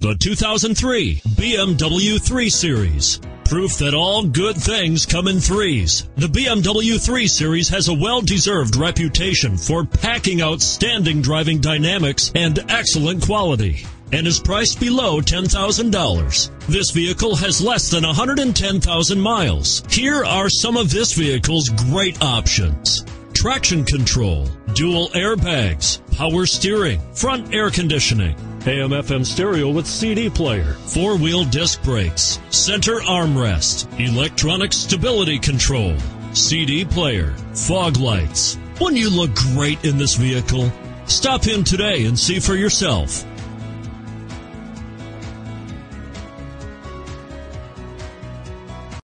The 2003 BMW 3 Series. Proof that all good things come in threes. The BMW 3 Series has a well-deserved reputation for packing outstanding driving dynamics and excellent quality and is priced below $10,000. This vehicle has less than 110,000 miles. Here are some of this vehicle's great options. Traction control, dual airbags, power steering, front air conditioning, AM FM stereo with CD player, four wheel disc brakes, center armrest, electronic stability control, CD player, fog lights. Wouldn't you look great in this vehicle? Stop in today and see for yourself.